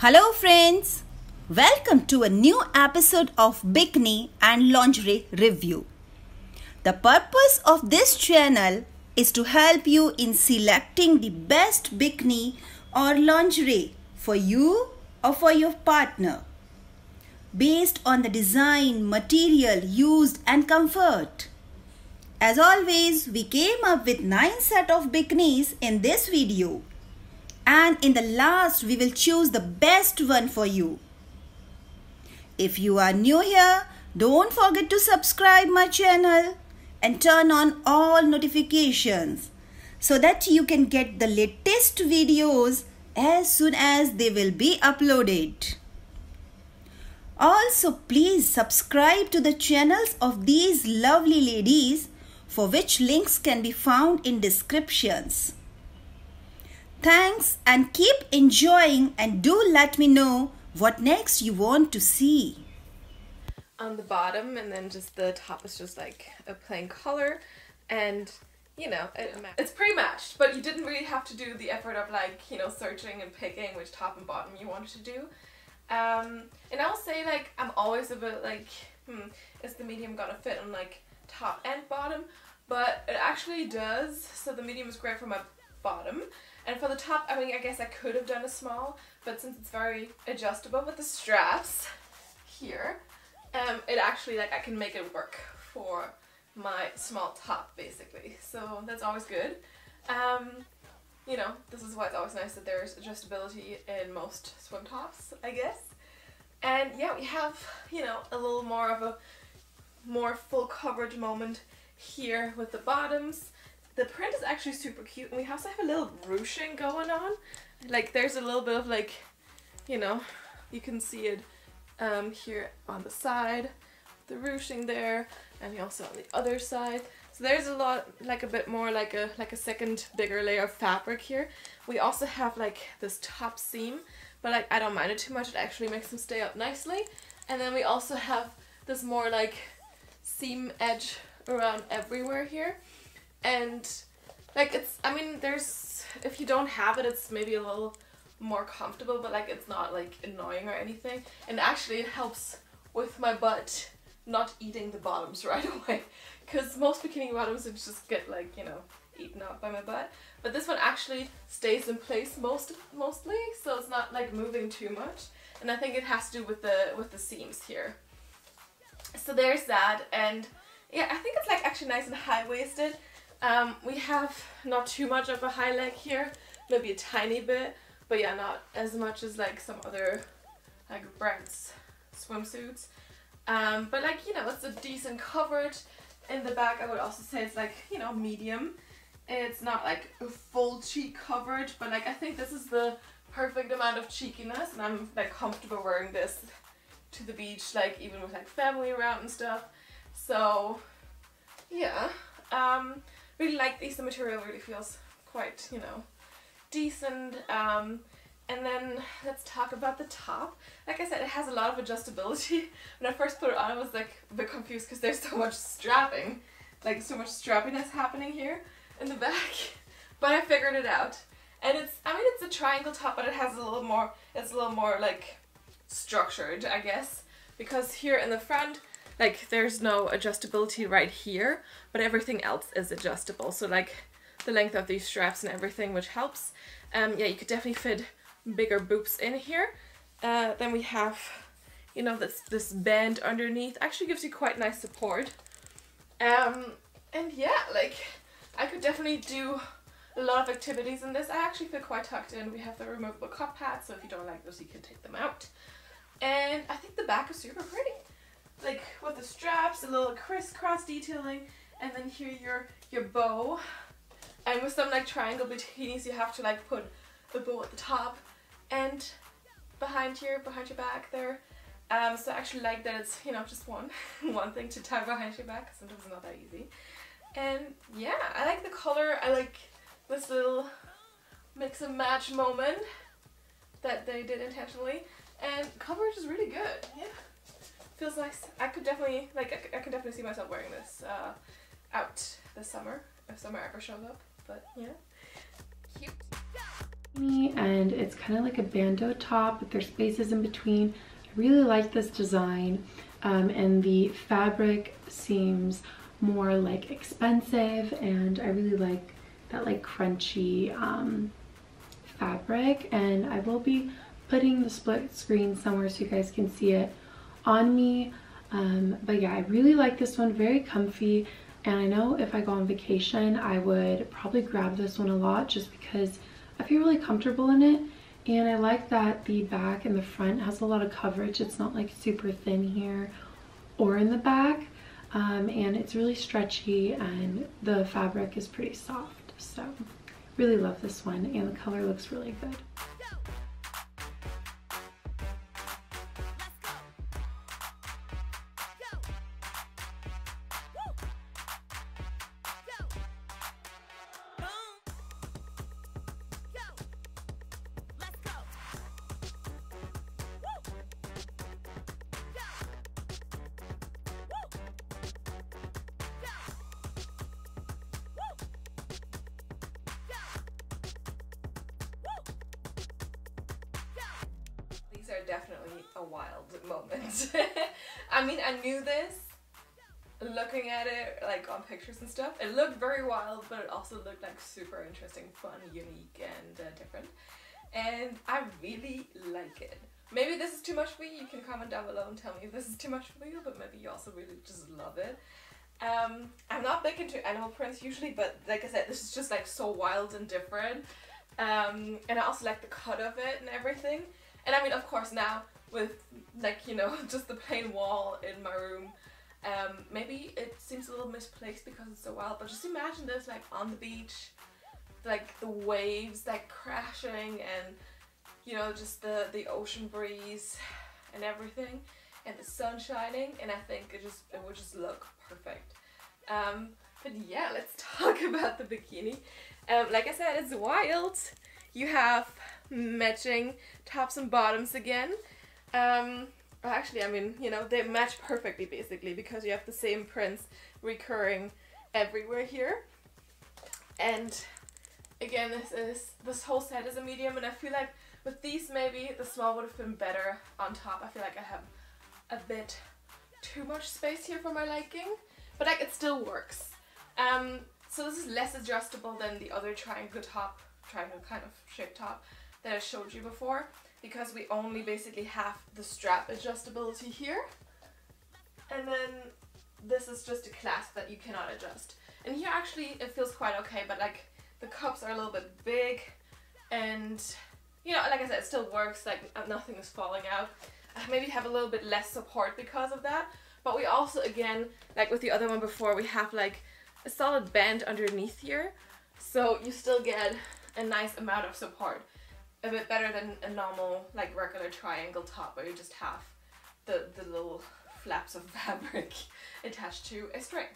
Hello, friends. Welcome to a new episode of Bikini and Lingerie Review. The purpose of this channel is to help you in selecting the best bikini or lingerie for you or for your partner based on the design, material used and comfort. As always, we came up with 9 set of bikinis in this video and in the last we will choose the best one for you. If you are new here, don't forget to subscribe my channel and turn on all notifications so that you can get the latest videos as soon as they will be uploaded. Also, please subscribe to the channels of these lovely ladies for which links can be found in descriptions. Thanks and keep enjoying and do let me know what next you want to see. On the bottom and then just the top is just like a plain color and you know, it, it's pretty matched, but you didn't really have to do the effort of like, you know, searching and picking which top and bottom you wanted to do. Um, and I'll say like I'm always a bit like, hmm, is the medium gonna fit on like top and bottom? But it actually does. So the medium is great for my bottom. And for the top, I mean, I guess I could have done a small, but since it's very adjustable with the straps here, um, it actually like I can make it work for my small top basically. So that's always good. Um, you know, this is why it's always nice that there's adjustability in most swim tops, I guess. And yeah, we have, you know, a little more of a more full coverage moment here with the bottoms. The print is actually super cute and we also have a little ruching going on. Like there's a little bit of like, you know, you can see it um, here on the side, the ruching there, and also on the other side. So there's a lot, like a bit more like a like a second bigger layer of fabric here. We also have like this top seam, but like I don't mind it too much. It actually makes them stay up nicely. And then we also have this more like seam edge around everywhere here. And like it's, I mean, there's, if you don't have it, it's maybe a little more comfortable, but like it's not like annoying or anything. And actually it helps with my butt not eating the bottoms right away because most bikini bottoms would just get like, you know, eaten up by my butt. But this one actually stays in place most mostly, so it's not like moving too much. And I think it has to do with the with the seams here. So there's that, and yeah, I think it's like actually nice and high-waisted. Um, we have not too much of a high leg here, maybe a tiny bit, but yeah, not as much as like some other like brands swimsuits. Um, but like, you know, it's a decent coverage in the back, I would also say it's like, you know, medium. It's not like a full cheek coverage, but like I think this is the perfect amount of cheekiness and I'm like comfortable wearing this to the beach, like even with like family around and stuff. So yeah, um, really like these. The material really feels quite, you know, decent. Um, and then let's talk about the top. Like I said, it has a lot of adjustability. When I first put it on, I was like a bit confused because there's so much strapping. Like so much strappiness happening here in the back. But I figured it out. And it's, I mean, it's a triangle top, but it has a little more, it's a little more like structured, I guess. Because here in the front, like there's no adjustability right here, but everything else is adjustable. So like the length of these straps and everything, which helps. Um, yeah, you could definitely fit bigger boobs in here. Uh, then we have, you know, this, this band underneath. Actually gives you quite nice support. Um, and yeah, like, I could definitely do a lot of activities in this. I actually feel quite tucked in. We have the removable cup pads, so if you don't like those, you can take them out. And I think the back is super pretty. Like, with the straps, a little crisscross detailing, and then here your, your bow. And with some, like, triangle bikinis, you have to, like, put the bow at the top and behind here, behind your back there. Um, so I actually like that it's, you know, just one, one thing to tie behind your back. Sometimes it's not that easy. And yeah, I like the color. I like this little mix and match moment that they did intentionally. And coverage is really good. Yeah, feels nice. I could definitely, like, I, I can definitely see myself wearing this uh, out this summer if summer ever shows up. But yeah, cute. and it's kind of like a bandeau top but there's spaces in between. I really like this design um, and the fabric seems more like expensive and I really like that like crunchy um, fabric and I will be putting the split screen somewhere so you guys can see it on me. Um, but yeah I really like this one very comfy. And I know if I go on vacation I would probably grab this one a lot just because I feel really comfortable in it. And I like that the back and the front has a lot of coverage. It's not like super thin here or in the back. Um, and it's really stretchy and the fabric is pretty soft. So really love this one and the color looks really good definitely a wild moment. I mean, I knew this looking at it like on pictures and stuff. It looked very wild, but it also looked like super interesting, fun, unique, and uh, different. And I really like it. Maybe this is too much for you. You can comment down below and tell me if this is too much for you, but maybe you also really just love it. Um, I'm not big into animal prints usually, but like I said, this is just like so wild and different. Um, and I also like the cut of it and everything. And I mean, of course, now with like, you know, just the plain wall in my room, um, maybe it seems a little misplaced because it's so wild, but just imagine this like on the beach, like the waves like crashing and, you know, just the, the ocean breeze and everything and the sun shining and I think it just, it would just look perfect. Um, but yeah, let's talk about the bikini. Um, like I said, it's wild. You have matching tops and bottoms again. Um, actually, I mean, you know, they match perfectly basically because you have the same prints recurring everywhere here. And again, this is this whole set is a medium, and I feel like with these maybe the small would have been better on top. I feel like I have a bit too much space here for my liking, but like it still works. Um, so this is less adjustable than the other triangle top, triangle kind of shape top that I showed you before because we only basically have the strap adjustability here. And then this is just a clasp that you cannot adjust. And here actually it feels quite okay but like the cups are a little bit big. And you know like I said it still works like uh, nothing is falling out. I maybe have a little bit less support because of that. But we also again like with the other one before we have like a solid band underneath here. So you still get a nice amount of support a bit better than a normal like regular triangle top where you just have the, the little flaps of fabric attached to a string.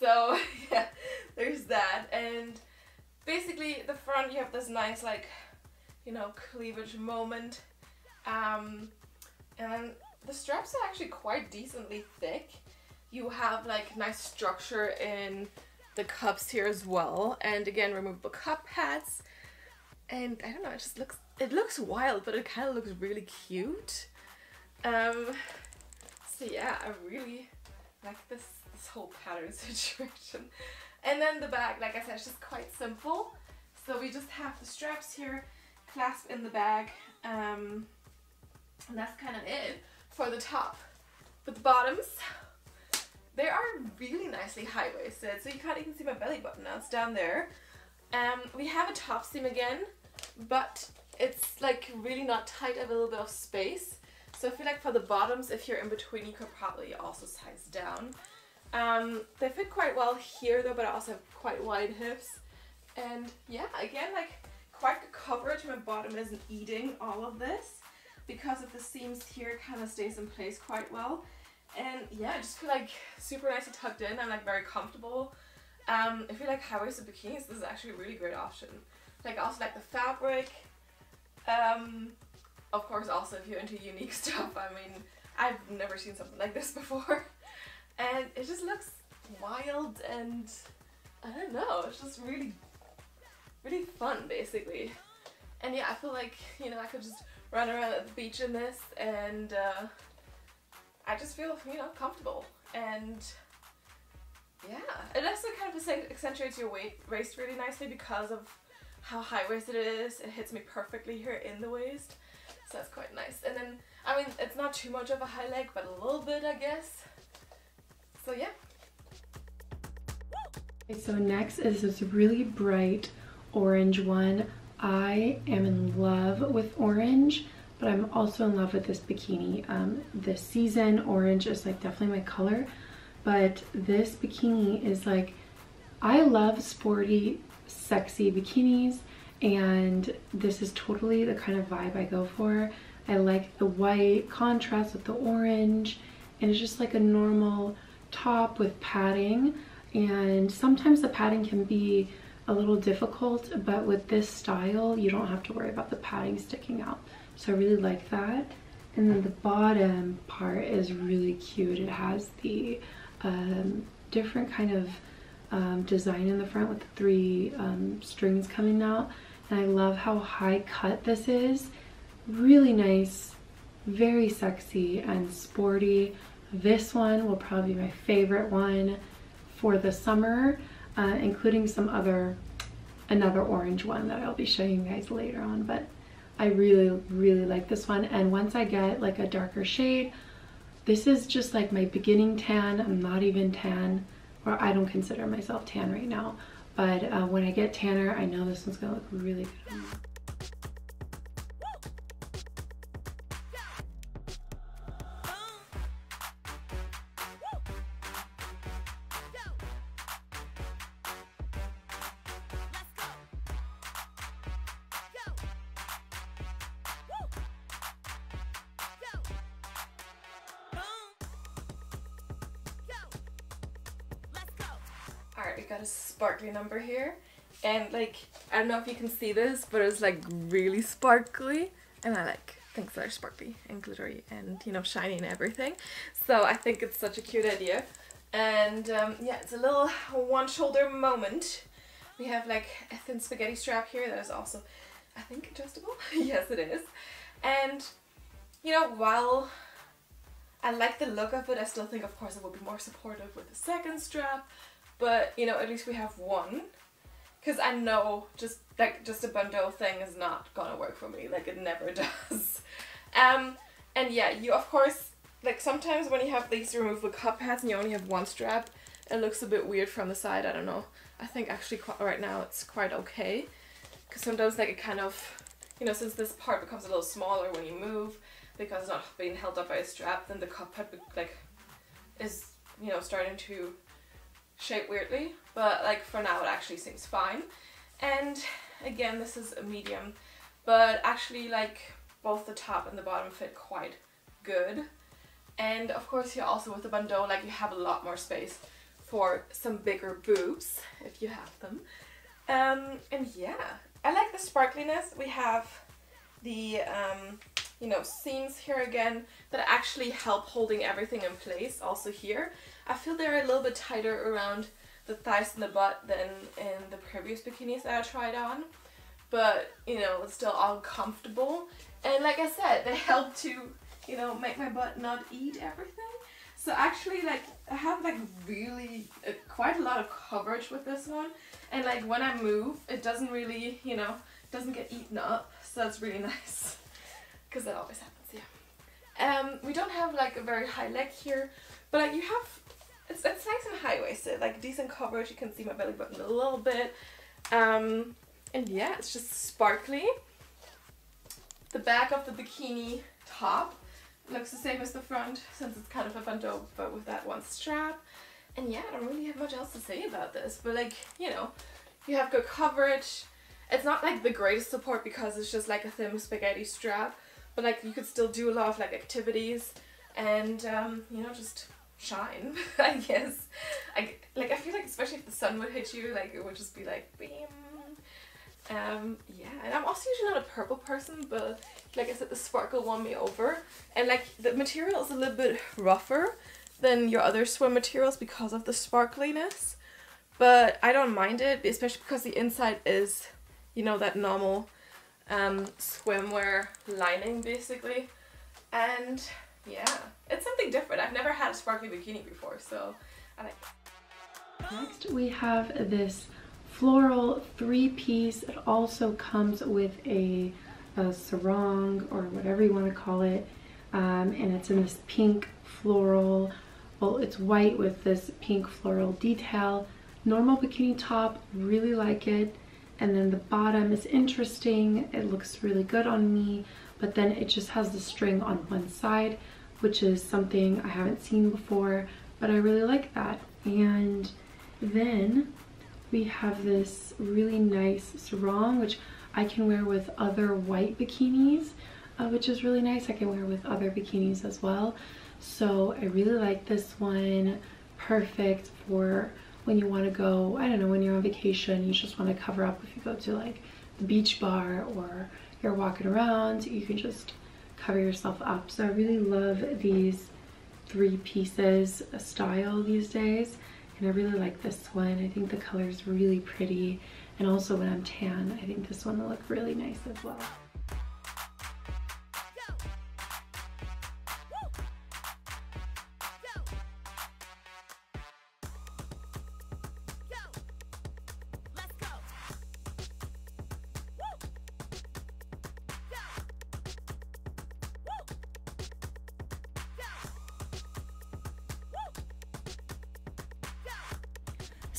So yeah, there's that and basically the front you have this nice like you know cleavage moment um, and the straps are actually quite decently thick. You have like nice structure in the cups here as well and again removable cup pads and I don't know, it just looks, it looks wild, but it kind of looks really cute. Um, so yeah, I really like this, this whole pattern situation. And then the bag, like I said, it's just quite simple. So we just have the straps here, clasp in the bag, um, and that's kind of it for the top. But the bottoms, they are really nicely high-waisted, so you can't even see my belly button now, it's down there. Um, we have a top seam again, but it's like really not tight. I have a little bit of space. So I feel like for the bottoms, if you're in between, you could probably also size down. Um, they fit quite well here though, but I also have quite wide hips. And yeah, again, like quite good coverage. My bottom isn't eating all of this because of the seams here kind of stays in place quite well. And yeah, I just feel like super nicely tucked in. I'm like very comfortable. Um, I feel like high-waisted bikinis, this is actually a really great option. Like also like the fabric. Um, of course also if you're into unique stuff, I mean, I've never seen something like this before. And it just looks wild and I don't know, it's just really, really fun basically. and yeah, I feel like, you know, I could just run around at the beach in this and uh, I just feel, you know, comfortable. And yeah, it also kind of accentuates your weight, waist really nicely because of how high-waisted it is. It hits me perfectly here in the waist. So that's quite nice. And then, I mean, it's not too much of a high leg, but a little bit, I guess. So yeah. Okay, so next is this really bright orange one. I am in love with orange, but I'm also in love with this bikini. Um, the season orange is like definitely my color, but this bikini is like, I love sporty, sexy bikinis, and this is totally the kind of vibe I go for. I like the white contrast with the orange, and it's just like a normal top with padding, and sometimes the padding can be a little difficult, but with this style, you don't have to worry about the padding sticking out. So I really like that. And then the bottom part is really cute. It has the um, different kind of um, design in the front with the three um, strings coming out. And I love how high cut this is. Really nice, very sexy and sporty. This one will probably be my favorite one for the summer uh, including some other, another orange one that I'll be showing you guys later on. But I really, really like this one. And once I get like a darker shade, this is just like my beginning tan. I'm not even tan, or I don't consider myself tan right now. But uh, when I get tanner, I know this one's gonna look really good sparkly number here. And like, I don't know if you can see this, but it's like really sparkly. And I like things that are sparkly and glittery and, you know, shiny and everything. So I think it's such a cute idea. And um, yeah, it's a little one shoulder moment. We have like a thin spaghetti strap here that is also, I think, adjustable. yes, it is. And, you know, while I like the look of it, I still think, of course, it would be more supportive with the second strap but you know at least we have one. Because I know just like just a bandeau thing is not gonna work for me. Like it never does. Um and yeah you of course like sometimes when you have these removable cup pads and you only have one strap it looks a bit weird from the side. I don't know. I think actually quite, right now it's quite okay. Because sometimes like it kind of you know since this part becomes a little smaller when you move because it's not being held up by a strap then the cup pad like is you know starting to shape weirdly, but like for now it actually seems fine. And again, this is a medium, but actually like both the top and the bottom fit quite good. And of course here also with the bandeau, like you have a lot more space for some bigger boobs, if you have them. Um, and yeah, I like the sparkliness. We have the, um, you know, seams here again that actually help holding everything in place also here. I feel they're a little bit tighter around the thighs and the butt than in the previous bikinis that I tried on. But, you know, it's still all comfortable. And like I said, they help to, you know, make my butt not eat everything. So actually, like, I have, like, really, uh, quite a lot of coverage with this one. And, like, when I move, it doesn't really, you know, doesn't get eaten up. So that's really nice. Because that always happens, yeah. Um, we don't have, like, a very high leg here. But, like, you have it's, it's nice and high-waisted, like decent coverage. You can see my belly button a little bit. Um, and yeah, it's just sparkly. The back of the bikini top looks the same as the front since it's kind of a bandeau but with that one strap. And yeah, I don't really have much else to say about this, but like, you know, you have good coverage. It's not like the greatest support because it's just like a thin spaghetti strap, but like you could still do a lot of like activities and um, you know, just shine, I guess. I, like, I feel like especially if the sun would hit you, like, it would just be like, beam. Um, yeah, and I'm also usually not a purple person, but like I said, the sparkle won me over. And like, the material is a little bit rougher than your other swim materials because of the sparkliness. But I don't mind it, especially because the inside is, you know, that normal um, swimwear lining basically. And yeah, it's something different. I've never had a sparkly bikini before, so I like Next we have this floral three-piece. It also comes with a, a sarong or whatever you want to call it. Um, and it's in this pink floral, well it's white with this pink floral detail. Normal bikini top, really like it. And then the bottom is interesting. It looks really good on me, but then it just has the string on one side, which is something I haven't seen before, but I really like that. And then we have this really nice sarong, which I can wear with other white bikinis, uh, which is really nice. I can wear with other bikinis as well. So I really like this one. Perfect for when you want to go, I don't know, when you're on vacation, you just want to cover up if you go to like the beach bar or you're walking around, you can just cover yourself up. So I really love these three pieces style these days. And I really like this one. I think the color is really pretty. And also when I'm tan, I think this one will look really nice as well.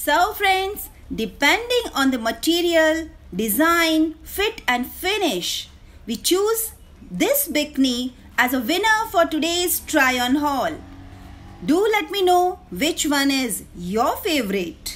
So friends, depending on the material, design, fit and finish, we choose this bikini as a winner for today's try on haul. Do let me know which one is your favorite.